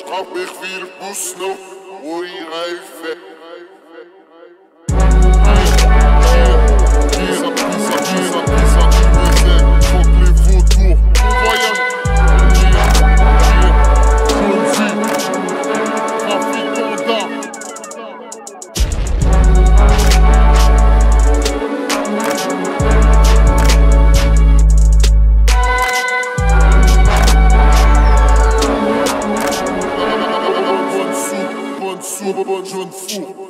straf mich wieder Bus noch, wo ich reife. sou, pa pa joun fou